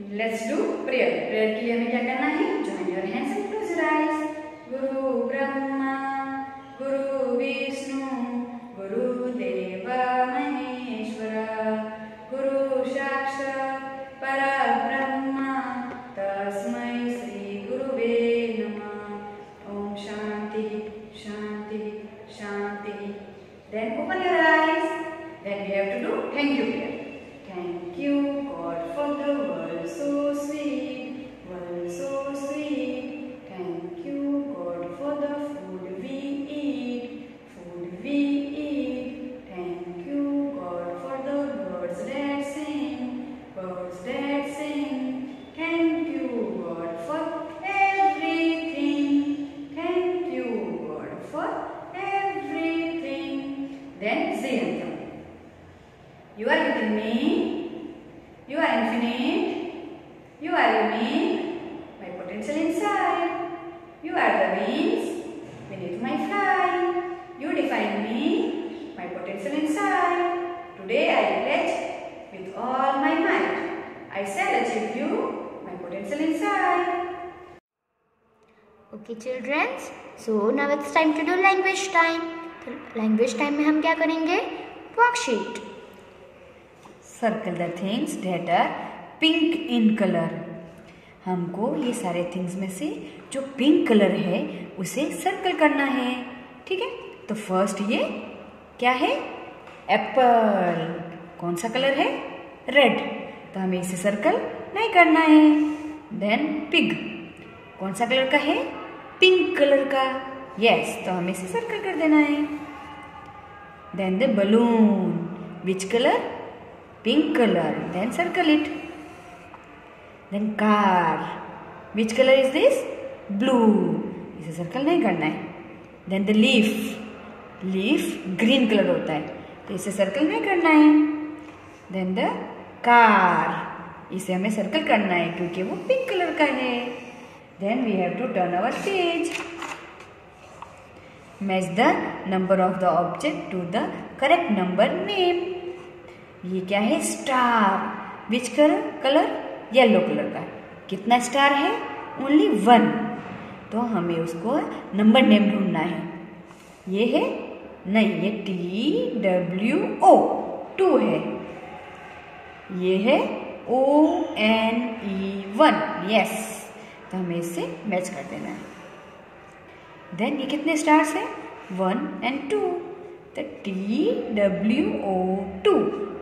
Let's do prayer prayer के लिए हमें क्या करना है? Join your hands and close your eyes गुरु ब्रह्मा, गुरु विष्णु, गुरु देव। Okay childrens. So now it's time to do language time तो लैंग्वेज टाइम में हम क्या करेंगे? Worksheet circle the things that are pink in colour हमको ये सारे थिंग्स में से जो पिंक कलर है, उसे सर्कल करना है। ठीक है? तो फ़र्स्ट ये क्या है? एप्पल कौन सा कलर है? रेड तो हमें इसे सर्कल नहीं करना है। देन पिग कौन सा कलर का है? पिंक कलर का। यस तो हमें इसे सर्कल कर देना है। Then the balloon which colour pink colour then circle it then car which colour is this blue इसे सर्कल नहीं करना है। Then the leaf leaf green colour होता है। तो इसे सर्कल नहीं करना है। देन द कार इसे हमें सर्कल करना है, क्योंकि वो पिंक कलर का है। Then we have to turn our page. Match the number of the object to the correct number name. ये क्या है? Star which colour colour yellow colour का. कितना स्टार है? ओनली वन तो हमें उसको नंबर नेम ढूंढना है. ये है? नहीं, ये टी डब्ल्यू ओ टू है. ये है O N E one yes तो हमें इससे मैच कर देना है। देन ये कितने स्टार्स हैं? वन एंड टू तो टी डब्ल्यू ओ टू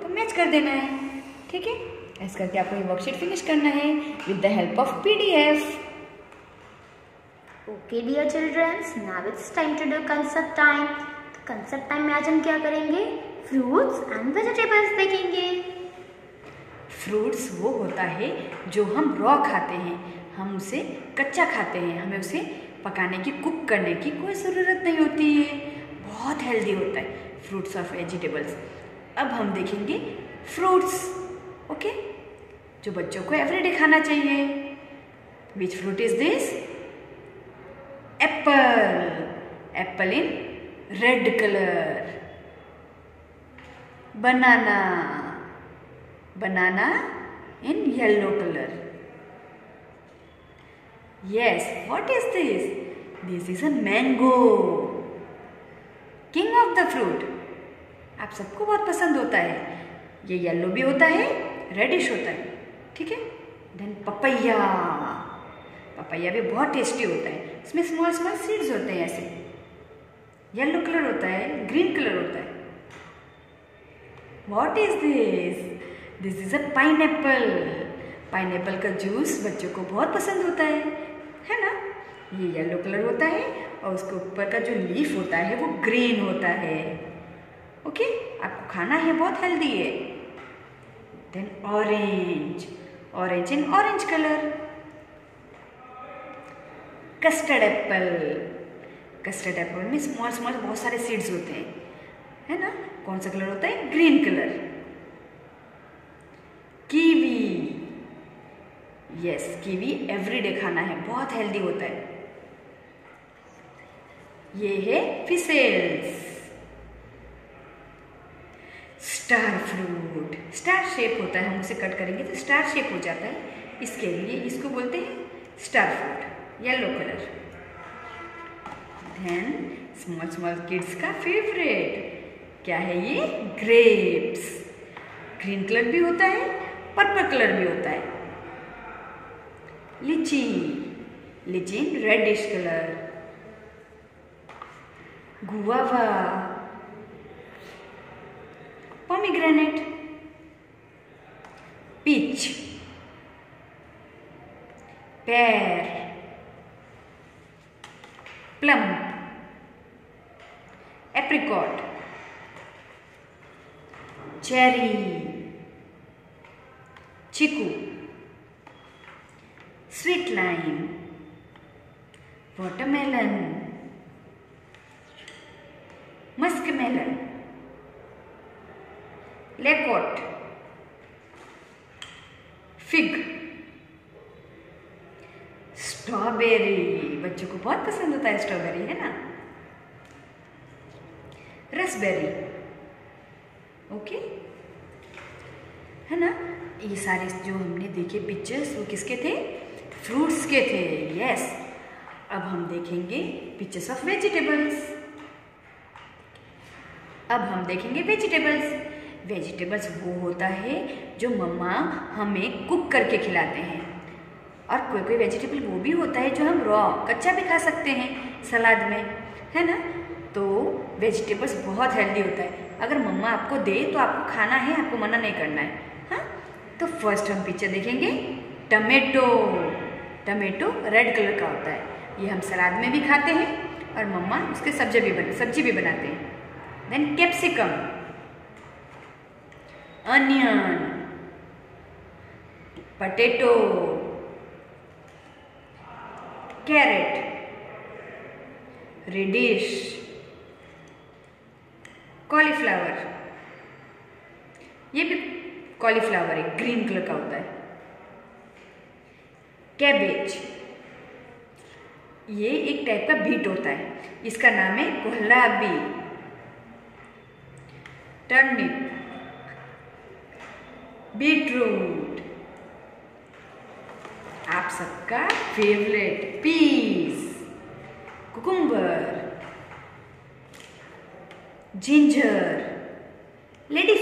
तो मैच कर देना है। ठीक है? ऐसा करके आपको ये वर्कशीट फिनिश करना है with the help of P D F okay dear childrens now it's time to do concept time तो कंसेप्ट टाइम में आज हम क्या करेंगे? फ्रूट्स एंड वेजिटेबल्स देखेंगे। फ्रूट्स वो होता है जो हम रॉ खाते हैं। हम उसे कच्चा खाते हैं। हमें उसे पकाने की, कुक करने की कोई ज़रूरत नहीं होती। है बहुत हेल्दी होता है। फ्रूट्स और वेजिटेबल्स अब हम देखेंगे फ्रूट्स ओके जो बच्चों को एवरीडे खाना चाहिए। Which fruit is this apple apple in red colour banana banana in yellow colour Yes, what is this? This is a mango. King of the fruit. आप सबको बहुत पसंद होता है। ये येलो भी होता है रेडिश होता है। ठीक है? देन पपैया पपैया भी बहुत टेस्टी होता है। इसमें स्मॉल स्मॉल सीड्स होते हैं ऐसे। येलो कलर होता है ग्रीन कलर होता है। What is this this is a pineapple pineapple का जूस बच्चों को बहुत पसंद होता है। है ना? ये येलो कलर होता है और उसके ऊपर का जो लीफ होता है, वो ग्रीन होता है। ओके आपको खाना है, बहुत हेल्दी है। Then orange orange in orange colour custard apple custard apple में स्मॉल स्मॉल बहुत सारे सीड्स होते हैं। है ना? कौन सा कलर होता है? Green colour kiwi yes kiwi everyday खाना है, बहुत हेल्दी होता है। ये है फिसेल्स स्टार फ्रूट स्टार शेप होता है, हम उसे कट करेंगे तो स्टार शेप हो जाता है। इसके लिए इसको बोलते हैं star fruit yellow colour then small small kids का फेवरेट क्या है ये? ग्रेप्स ग्रीन कलर भी होता है पर्पल कलर भी होता है। Lychee lychee reddish colour guava pomegranate peach pear plum apricot cherry chiku sweet lime. Watermelon. Muskmelon. Loquat fig strawberry बच्चों को बहुत पसंद होता है स्ट्रॉबेरी है ना? रसबेरी ओके है ना? ये सारे जो हमने देखे पिक्चर्स वो किसके थे? फ्रूट्स के थे यस अब हम देखेंगे पिक्चर्स ऑफ़ वेजिटेबल्स अब हम देखेंगे वेजिटेबल्स वेजिटेबल्स वो होता है जो मम्मा हमें कुक करके खिलाते हैं. और कोई कोई वेजिटेबल वो भी होता है जो हम रॉ कच्चा भी खा सकते हैं सलाद में, है ना? तो वेजिटेबल्स बहुत हेल्दी होता है. अगर मम्मा आपको दे तो आपको खाना है, आपको मना नहीं करना है हाँ? तो फ़र्स्ट हम पिक्चर देखेंगे. टमेटो टमेटो रेड कलर का होता है। ये हम सलाद में भी खाते हैं और मम्मा उसके सब्ज़ी भी बना सब्ज़ी भी बनाते हैं। Then capsicum onion, potato carrot radish cauliflower ये भी कॉलीफ्लावर है ग्रीन कलर का होता है। कैबेज। ये एक टाइप का बीट होता है। इसका नाम है कोहलाबी टर्निप बीटरूट आप सबका favourite peas cucumber ginger lady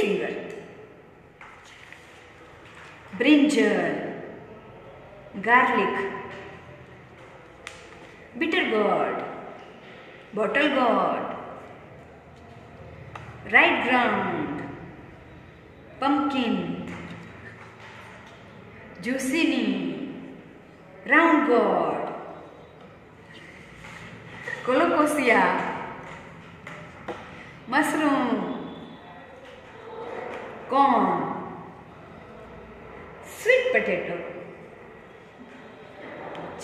garlic bitter gourd bottle gourd right ground pumpkin Juicini, round gourd, colocosia, mushroom, corn, sweet potato,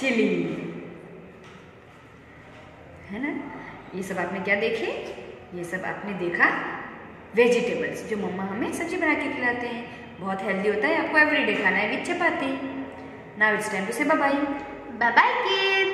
chilli है ना? ये सब आपने क्या देखे? ये सब आपने देखा वेजिटेबल्स जो मम्मा हमें सब्ज़ी बना के खिलाते हैं। बहुत हेल्दी होता है, आपको एवरीडे खाना है with chapati now it's time to say bye bye bye bye kids